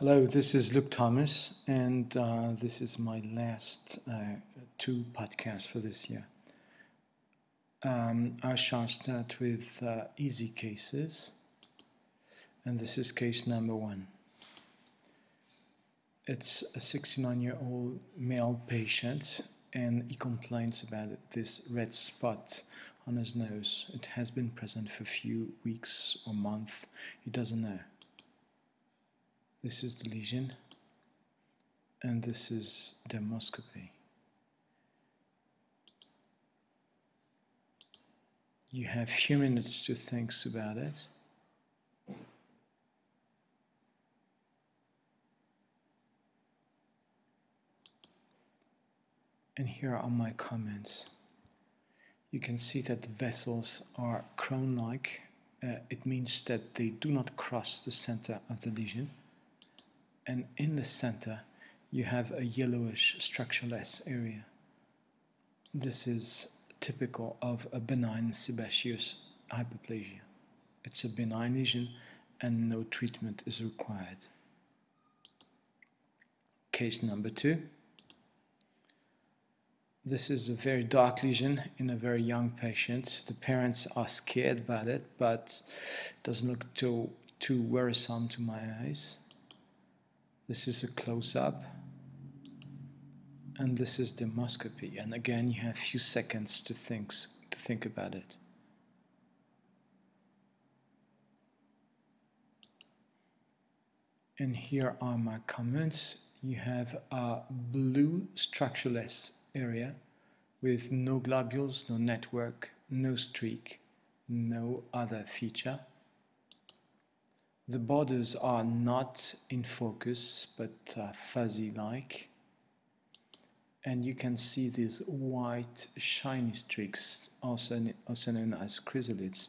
Hello, this is Luc Thomas, and uh, this is my last uh, two podcasts for this year. Um, I shall start with uh, easy cases, and this is case number one. It's a 69 year old male patient, and he complains about this red spot on his nose. It has been present for a few weeks or months, he doesn't know. This is the lesion, and this is dermoscopy. You have few minutes to think about it. And here are my comments. You can see that the vessels are crown-like. Uh, it means that they do not cross the center of the lesion and in the center you have a yellowish structureless area. This is typical of a benign sebaceous hyperplasia. It's a benign lesion and no treatment is required. Case number two. This is a very dark lesion in a very young patient. The parents are scared about it, but it doesn't look too, too worrisome to my eyes. This is a close-up. And this is dermoscopy. And again, you have a few seconds to think, to think about it. And here are my comments. You have a blue structureless area with no globules, no network, no streak, no other feature. The borders are not in focus, but uh, fuzzy-like. And you can see these white shiny streaks, also, also known as chrysalids.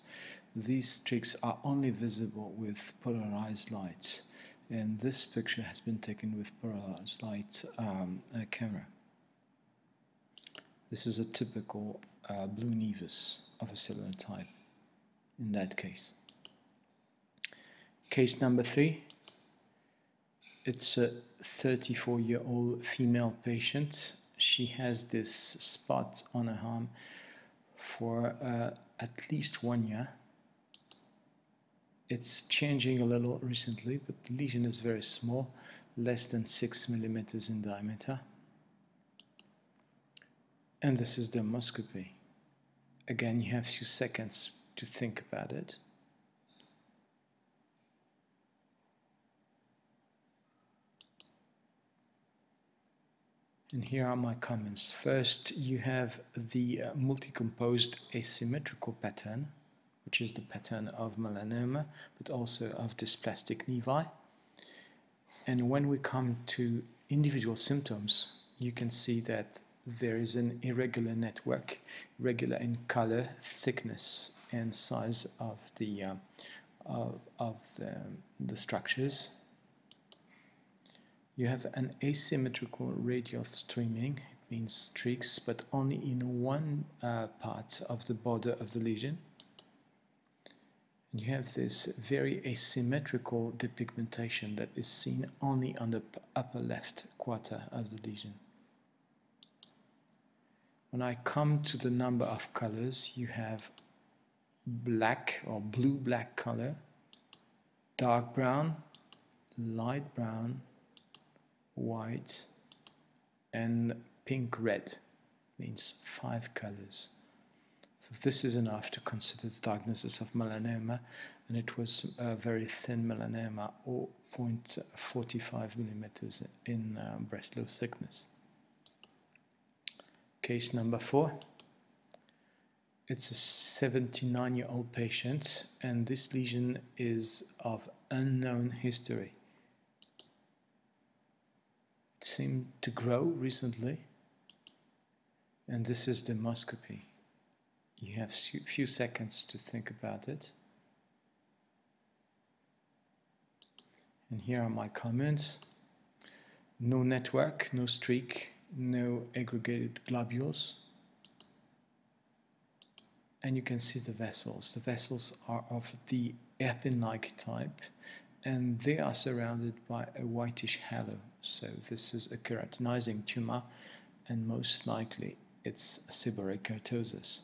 These streaks are only visible with polarized light. And this picture has been taken with polarized light um, camera. This is a typical uh, blue nevus of a cellular type in that case. Case number three. It's a 34 year old female patient. She has this spot on her arm for uh, at least one year. It's changing a little recently, but the lesion is very small, less than 6 millimeters in diameter. And this is dermoscopy. Again, you have a few seconds to think about it. And here are my comments. First, you have the uh, multi-composed asymmetrical pattern, which is the pattern of melanoma, but also of dysplastic nevi. And when we come to individual symptoms, you can see that there is an irregular network, irregular in color, thickness, and size of the uh, of, of the, the structures you have an asymmetrical radial streaming, it means streaks, but only in one uh, part of the border of the lesion. And you have this very asymmetrical depigmentation that is seen only on the upper left quarter of the lesion. When I come to the number of colors, you have black or blue-black color, dark brown, light brown, white, and pink red means five colors. So this is enough to consider the diagnosis of melanoma, and it was a very thin melanoma, or 0.45 millimeters in uh, Breslow thickness. Case number four. It's a 79 year old patient, and this lesion is of unknown history seemed to grow recently. And this is dermoscopy. You have few seconds to think about it. And here are my comments. No network, no streak, no aggregated globules. And you can see the vessels. The vessels are of the hairpin-like type and they are surrounded by a whitish halo. So this is a keratinizing tumor, and most likely it's a seborrheic keratosis,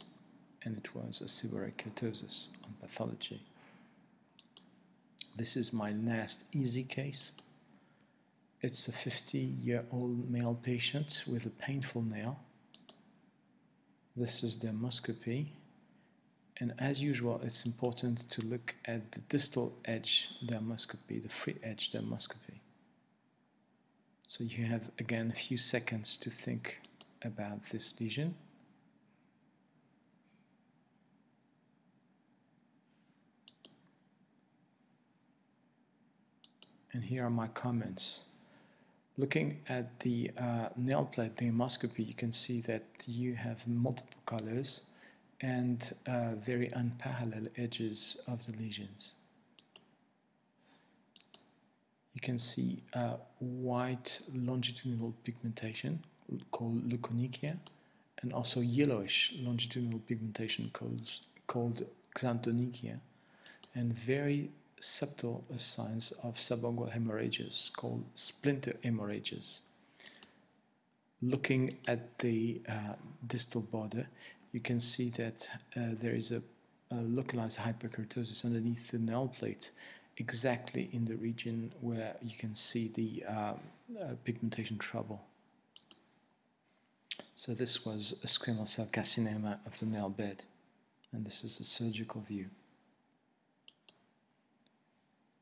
and it was a seborrheic keratosis on pathology. This is my last easy case. It's a 50-year-old male patient with a painful nail. This is the dermoscopy and as usual, it's important to look at the distal edge dermoscopy, the free edge dermoscopy. So you have again a few seconds to think about this lesion. And here are my comments. Looking at the uh, nail plate dermoscopy, you can see that you have multiple colors and uh, very unparalleled edges of the lesions. You can see white longitudinal pigmentation called leukonychia and also yellowish longitudinal pigmentation called, called xanthonychia and very subtle signs of subungual hemorrhages called splinter hemorrhages. Looking at the uh, distal border, you can see that uh, there is a, a, localized hyperkeratosis underneath the nail plate exactly in the region where you can see the uh, uh, pigmentation trouble. So this was a squamous cell carcinoma of the nail bed and this is a surgical view.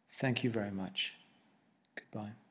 Thank you very much. Goodbye.